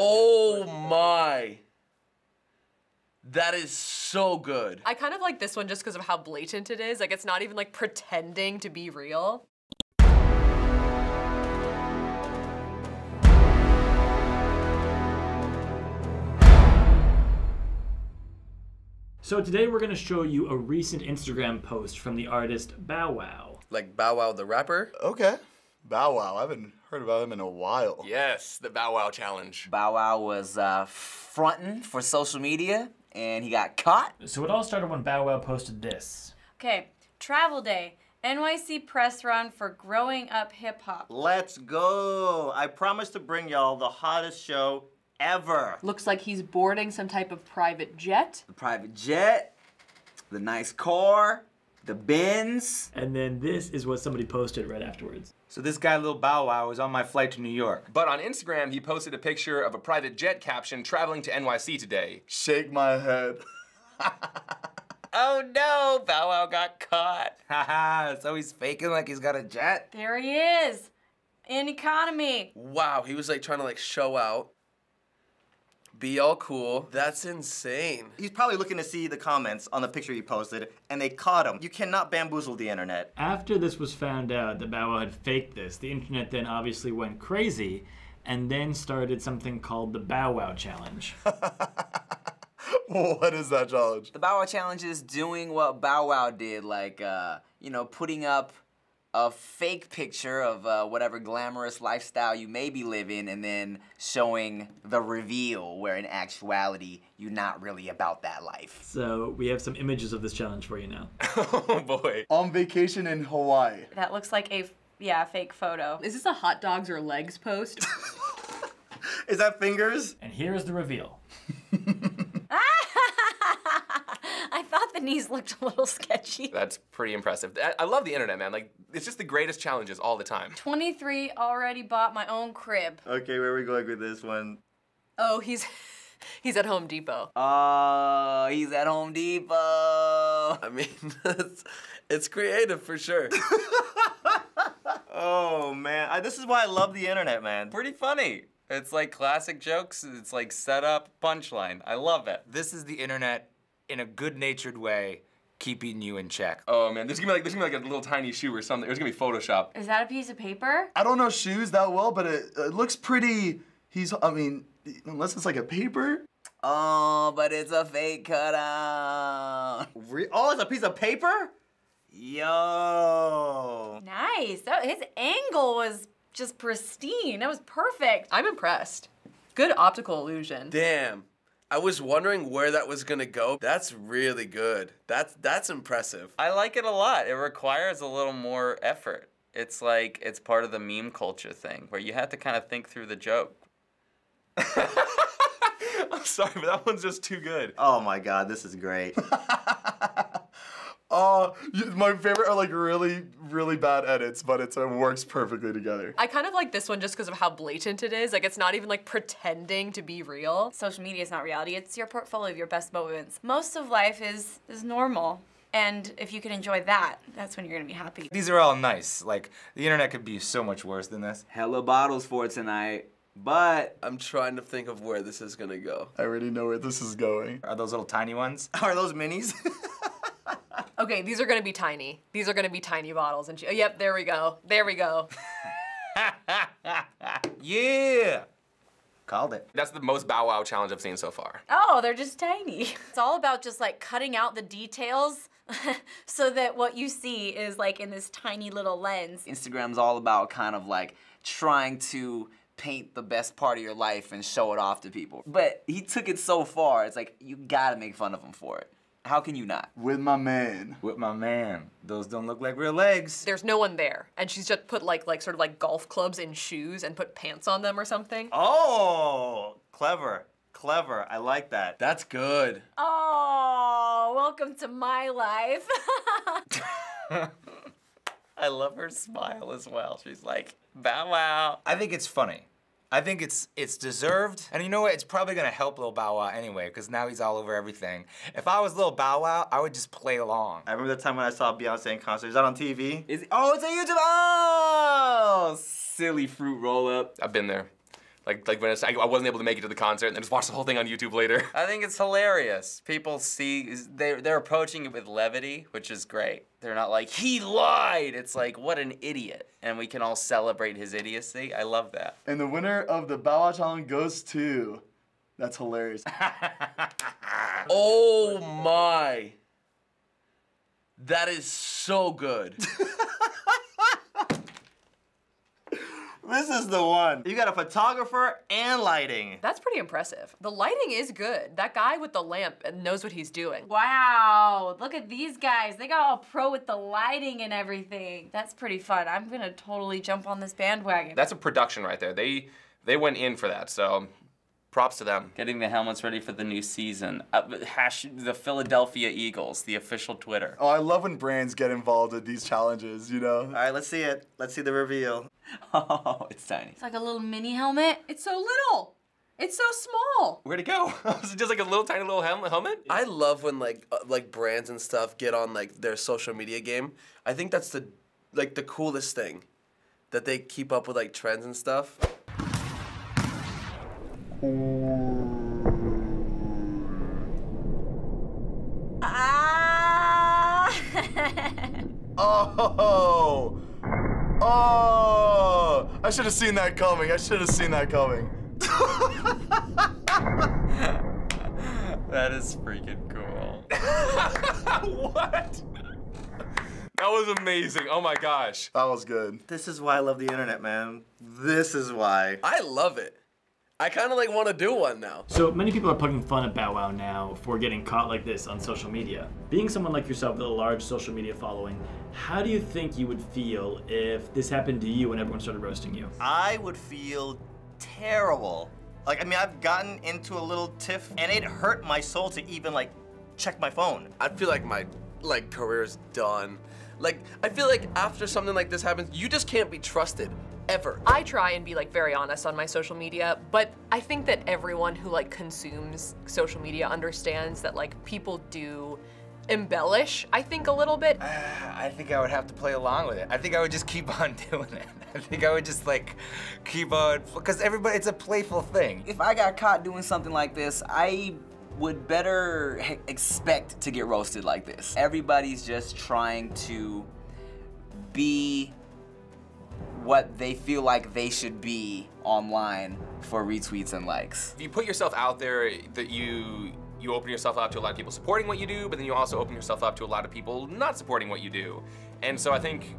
Oh my. That is so good. I kind of like this one just because of how blatant it is. Like, it's not even like pretending to be real. So today we're going to show you a recent Instagram post from the artist Bow Wow. Like Bow Wow the rapper? Okay. Bow Wow. I haven't heard about him in a while. Yes, the Bow Wow challenge. Bow Wow was uh, fronting for social media and he got caught. So it all started when Bow Wow posted this. Okay, travel day. NYC press run for growing up hip hop. Let's go. I promise to bring y'all the hottest show ever. Looks like he's boarding some type of private jet. The private jet, the nice car, the Benz. And then this is what somebody posted right afterwards. So this guy, Lil Bow Wow, was on my flight to New York. But on Instagram, he posted a picture of a private jet caption traveling to NYC today. Shake my head. Oh no, Bow Wow got caught. Haha, so he's faking like he's got a jet. There he is. In economy. Wow, he was like trying to like show out. Be all cool. That's insane. He's probably looking to see the comments on the picture he posted, and they caught him. You cannot bamboozle the internet. After this was found out that Bow Wow had faked this, the internet then obviously went crazy and then started something called the Bow Wow Challenge. what is that challenge? The Bow Wow challenge is doing what Bow Wow did, like, uh, you know, putting up a fake picture of uh, whatever glamorous lifestyle you may be living and then showing the reveal where in actuality you're not really about that life. So we have some images of this challenge for you now. oh boy. On vacation in Hawaii. That looks like a, yeah, fake photo. Is this a hot dogs or legs post? Is that fingers? And here is the reveal. I the knees looked a little sketchy. That's pretty impressive. I- I love the internet, man. Like, it's just the greatest challenges all the time. 23 already bought my own crib. Okay, where are we going with this one? oh, he's he's at Home Depot. Oh, he's at Home Depot. I mean, it's, it's creative for sure. Oh man, I, this is why I love the internet, man. Pretty funny. It's like classic jokes. It's like set up punchline. I love it. This is the internet in a good-natured way, keeping you in check. Oh man, there's gonna be like there's gonna be like a little tiny shoe or something. There's gonna be Photoshop. Is that a piece of paper? I don't know shoes that well, but it, it looks pretty. He's, I mean, unless it's like a paper. Oh, but it's a fake cutout. Re- oh, it's a piece of paper? Yo. Nice. That, his angle was just pristine. That was perfect. I'm impressed. Good optical illusion. Damn. I was wondering where that was gonna go. That's really good. That's that's impressive. I like it a lot. It requires a little more effort. It's like it's part of the meme culture thing where you have to kind of think through the joke. I'm sorry, but that one's just too good. Oh my god, this is great. Uh, my favorite are like really, really bad edits, but it's, it works perfectly together. I kind of like this one just because of how blatant it is. Like, it's not even like pretending to be real. Social media is not reality. It's your portfolio of your best moments. Most of life is is normal. And if you can enjoy that, that's when you're gonna be happy. These are all nice. Like the internet could be so much worse than this. Hella bottles for tonight, but I'm trying to think of where this is gonna go. I already know where this is going. Are those little tiny ones? Are those minis? Okay, these are gonna be tiny. These are gonna be tiny bottles. And she, oh, yep, there we go. There we go. yeah. Called it. That's the most Bow Wow challenge I've seen so far. Oh, they're just tiny. It's all about just like cutting out the details so that what you see is like in this tiny little lens. Instagram's all about kind of like trying to paint the best part of your life and show it off to people. But he took it so far, it's like you gotta make fun of him for it. How can you not? With my man. With my man. Those don't look like real legs. There's no one there, and she's just put like like sort of like golf clubs in shoes and put pants on them or something. oh, clever. Clever. I like that. That's good. Oh, welcome to my life. I love her smile as well. She's like, bow wow. I think it's funny. I think it's it's deserved. And you know what? It's probably gonna help Lil Bow Wow anyway, because now he's all over everything. If I was Lil Bow Wow, I would just play along. I remember the time when I saw Beyonce in concert. Is that on TV? Is oh, it's a YouTube. Oh, silly fruit roll up. I've been there. Like like when I, I wasn't able to make it to the concert and then just watch the whole thing on YouTube later. I think it's hilarious. People see they're they're approaching it with levity, which is great. They're not like he lied. It's like what an idiot, and we can all celebrate his idiocy. I love that. And the winner of the Bow Wow Challenge goes to. That's hilarious. Oh my. That is so good. This is the one. You got a photographer and lighting. That's pretty impressive. The lighting is good. That guy with the lamp knows what he's doing. Wow, look at these guys. They got all pro with the lighting and everything. That's pretty fun. I'm gonna totally jump on this bandwagon. That's a production right there. They they went in for that. So props to them. Getting the helmets ready for the new season. Uh, hash the Philadelphia Eagles, the official Twitter. Oh, I love when brands get involved with these challenges, you know? All right, let's see it. Let's see the reveal. Oh, it's tiny. It's like a little mini helmet. It's so little. It's so small. Where'd it go? Is it just like a little tiny little helmet? helmet? I love when like uh, like brands and stuff get on like their social media game. I think that's the like the coolest thing that they keep up with like trends and stuff. Ah! Oh! Oh! I should have seen that coming. I should have seen that coming. That is freaking cool. what? That was amazing. Oh my gosh. That was good. This is why I love the internet, man. This is why. I love it. I kind of like want to do one now. So many people are poking fun at Bow Wow now for getting caught like this on social media. Being someone like yourself with a large social media following, how do you think you would feel if this happened to you and everyone started roasting you? I would feel terrible. Like, I mean, I've gotten into a little tiff, and it hurt my soul to even like check my phone. I feel like my like career's done. Like I feel like after something like this happens, you just can't be trusted ever. I try and be like very honest on my social media, but I think that everyone who like consumes social media understands that like people do embellish, I think a little bit. Uh, I think I would have to play along with it. I think I would just keep on doing it. I think I would just like keep on because everybody it's a playful thing. If I got caught doing something like this, I would better expect to get roasted like this. Everybody's just trying to be what they feel like they should be online for retweets and likes. If you put yourself out there, that you you open yourself up to a lot of people supporting what you do, but then you also open yourself up to a lot of people not supporting what you do. And so I think,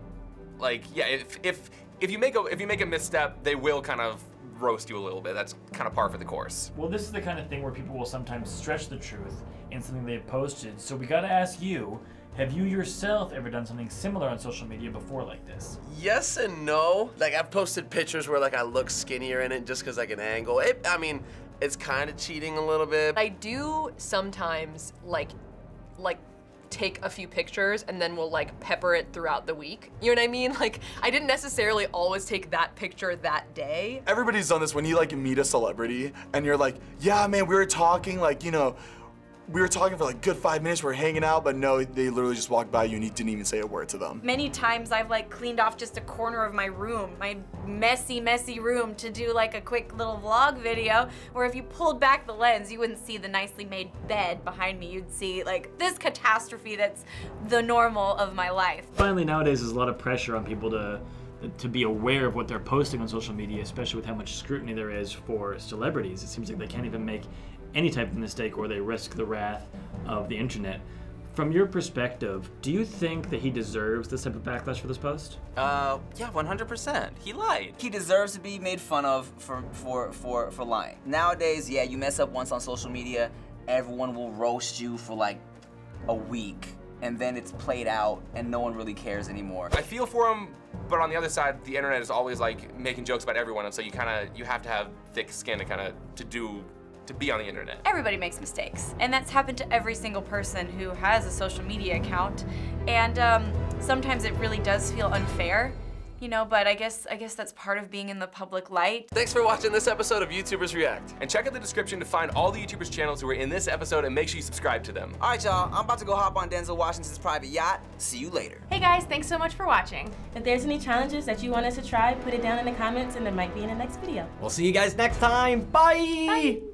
like, yeah, if if if you make a if you make a misstep, they will kind of roast you a little bit. That's kind of par for the course. Well, this is the kind of thing where people will sometimes stretch the truth in something they've posted. So we got to ask you, have you yourself ever done something similar on social media before like this? Yes and no. Like I've posted pictures where like I look skinnier in it just because like an angle. It, I mean, it's kind of cheating a little bit. I do sometimes like like take a few pictures and then we'll like pepper it throughout the week. You know what I mean? Like I didn't necessarily always take that picture that day. Everybody's done this when you like meet a celebrity and you're like, yeah, man, we were talking, like, you know, we were talking for like a good five minutes, we are hanging out, but no, they literally just walked by you and you didn't even say a word to them. Many times I've like cleaned off just a corner of my room, my messy, messy room to do like a quick little vlog video where if you pulled back the lens, you wouldn't see the nicely made bed behind me. You'd see like this catastrophe that's the normal of my life. Finally, nowadays there's a lot of pressure on people to to be aware of what they're posting on social media, especially with how much scrutiny there is for celebrities. It seems like they can't even make any type of mistake or they risk the wrath of the internet. From your perspective, do you think that he deserves this type of backlash for this post? Uh, yeah, 100%. He lied. He deserves to be made fun of for for for for lying. Nowadays, yeah, you mess up once on social media, everyone will roast you for like a week and then it's played out and no one really cares anymore. I feel for him, but on the other side, the internet is always like making jokes about everyone, and so you kind of you have to have thick skin to kind of to do to be on the internet. Everybody makes mistakes, and that's happened to every single person who has a social media account. And um, sometimes it really does feel unfair. you know, but I guess I guess that's part of being in the public light. Thanks for watching this episode of YouTubers React. And check out the description to find all the YouTubers channels who are in this episode and make sure you subscribe to them. All right, y'all. I'm about to go hop on Denzel Washington's private yacht. See you later. Hey guys, thanks so much for watching. If there's any challenges that you want us to try, put it down in the comments and it might be in the next video. We'll see you guys next time. Bye. Bye.